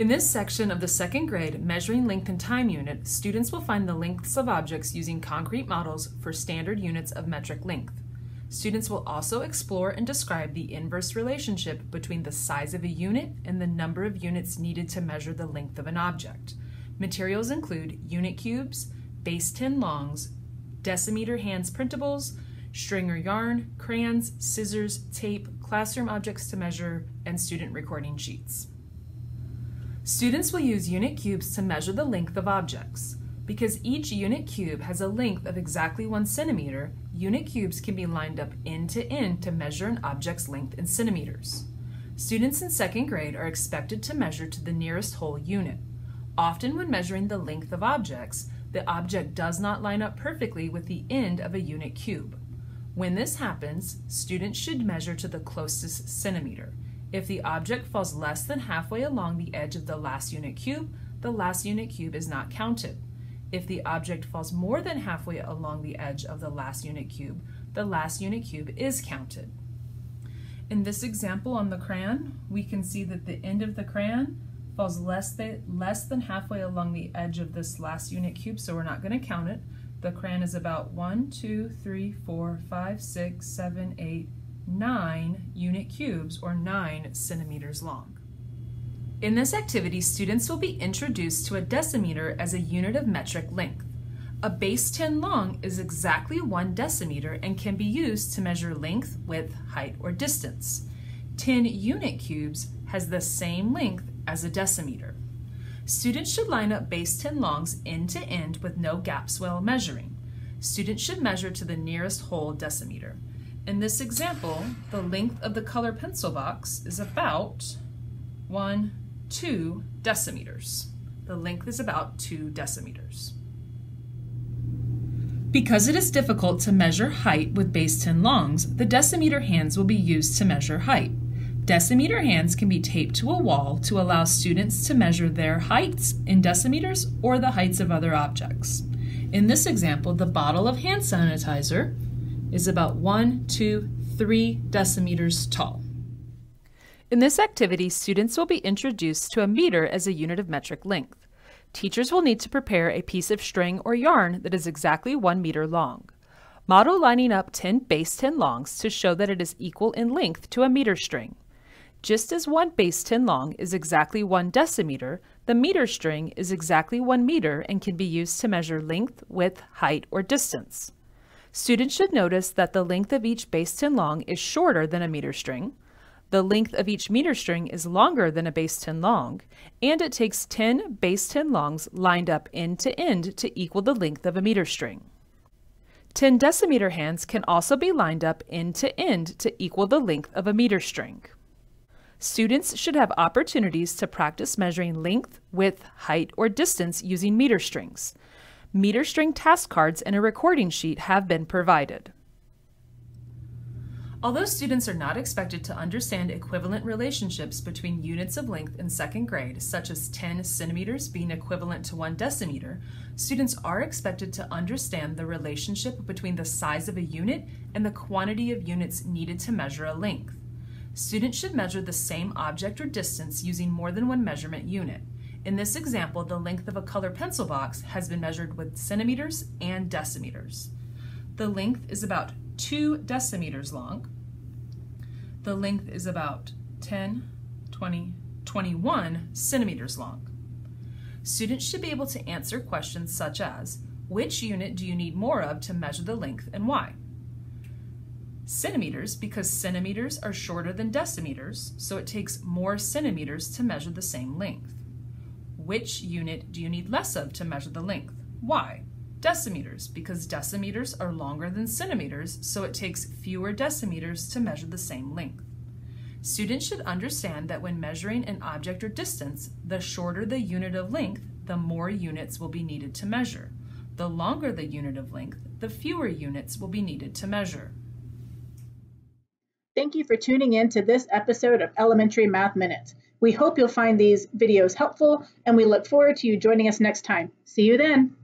In this section of the second grade Measuring Length and Time unit, students will find the lengths of objects using concrete models for standard units of metric length. Students will also explore and describe the inverse relationship between the size of a unit and the number of units needed to measure the length of an object. Materials include unit cubes, base 10 longs, decimeter hands printables, string or yarn, crayons, scissors, tape, classroom objects to measure, and student recording sheets. Students will use unit cubes to measure the length of objects. Because each unit cube has a length of exactly one centimeter, unit cubes can be lined up end to end to measure an object's length in centimeters. Students in second grade are expected to measure to the nearest whole unit. Often when measuring the length of objects, the object does not line up perfectly with the end of a unit cube. When this happens, students should measure to the closest centimeter. If the object falls less than halfway along the edge of the last unit cube, the last unit cube is not counted. If the object falls more than halfway along the edge of the last unit cube, the last unit cube is counted. In this example on the crayon, we can see that the end of the crayon falls less than, less than halfway along the edge of this last unit cube, so we're not going to count it. The crayon is about 1, 2, 3, 4, 5, 6, 7, 8, 9 unit cubes, or 9 centimeters long. In this activity, students will be introduced to a decimeter as a unit of metric length. A base 10 long is exactly one decimeter and can be used to measure length, width, height, or distance. 10 unit cubes has the same length as a decimeter. Students should line up base 10 longs end to end with no gaps while measuring. Students should measure to the nearest whole decimeter. In this example, the length of the color pencil box is about 1 2 decimeters. The length is about 2 decimeters. Because it is difficult to measure height with base 10 longs, the decimeter hands will be used to measure height. Decimeter hands can be taped to a wall to allow students to measure their heights in decimeters or the heights of other objects. In this example, the bottle of hand sanitizer is about 1, 2, 3 decimeters tall. In this activity, students will be introduced to a meter as a unit of metric length. Teachers will need to prepare a piece of string or yarn that is exactly one meter long. Model lining up 10 base 10 longs to show that it is equal in length to a meter string. Just as one base 10 long is exactly one decimeter, the meter string is exactly one meter and can be used to measure length, width, height, or distance. Students should notice that the length of each base 10 long is shorter than a meter string, the length of each meter string is longer than a base 10 long, and it takes 10 base 10 longs lined up end to end to equal the length of a meter string. 10 decimeter hands can also be lined up end to end to equal the length of a meter string. Students should have opportunities to practice measuring length, width, height, or distance using meter strings. Meter string task cards and a recording sheet have been provided. Although students are not expected to understand equivalent relationships between units of length in second grade, such as 10 centimeters being equivalent to 1 decimeter, students are expected to understand the relationship between the size of a unit and the quantity of units needed to measure a length. Students should measure the same object or distance using more than one measurement unit. In this example, the length of a color pencil box has been measured with centimeters and decimeters. The length is about 2 decimeters long. The length is about 10, 20, 21 centimeters long. Students should be able to answer questions such as, which unit do you need more of to measure the length and why? Centimeters, because centimeters are shorter than decimeters, so it takes more centimeters to measure the same length. Which unit do you need less of to measure the length? Why? decimeters because decimeters are longer than centimeters, so it takes fewer decimeters to measure the same length. Students should understand that when measuring an object or distance, the shorter the unit of length, the more units will be needed to measure. The longer the unit of length, the fewer units will be needed to measure. Thank you for tuning in to this episode of Elementary Math Minute. We hope you'll find these videos helpful, and we look forward to you joining us next time. See you then.